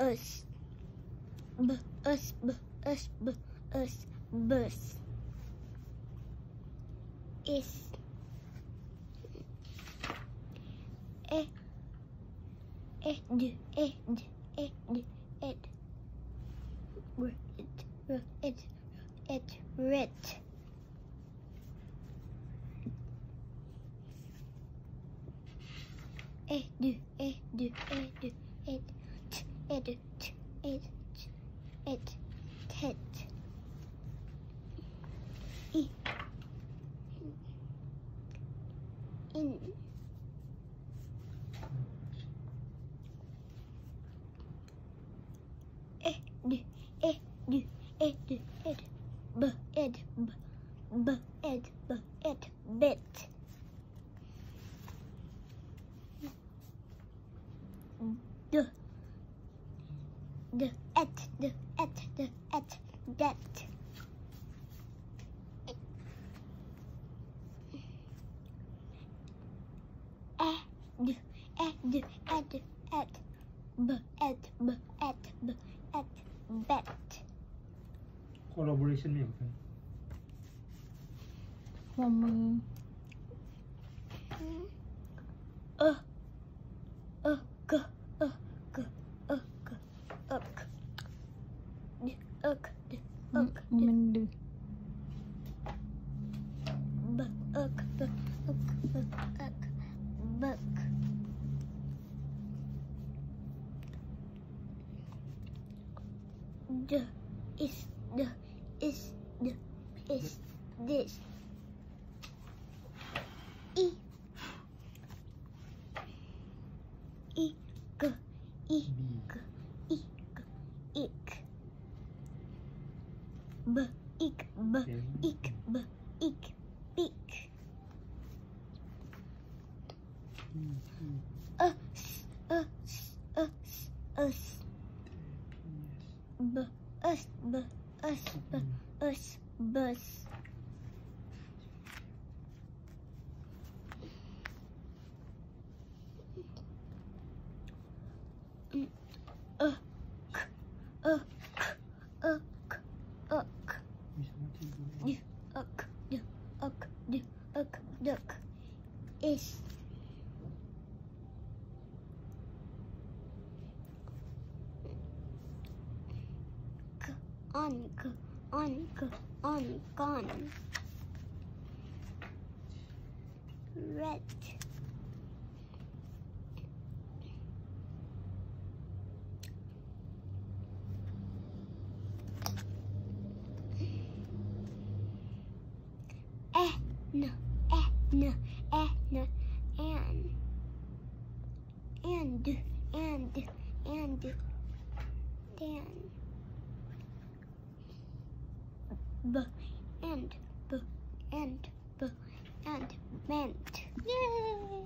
us, b, us, b, us, b, us, bus. Is, e, ed, ed, ed, ed, red, red, red, red. Edu, edu, edu, ed, t, edu, t, ed, t, ed, ted. I. In. Edu, edu, edu, ed, b, ed, b, b, ed, b, ed, bet. D D. Et. D. Et. D. Et. Det. E. D. E. D. Ed. Et. B. Et. B. Et. B. Et. Bet. collaboration ไม่เหมือนกัน หัวมือ เออเอ öktü, öktü. Mindu. Bak, ök, bak, ök. The is the is the is this. E. E. G. E. G. b ik b ik b ik pik. Us us us us. B us b us b us bus K, on, k, on. Red. No, eh, no, and, and, and, and, dan, b, and, b, and, b, and, meant. Yay!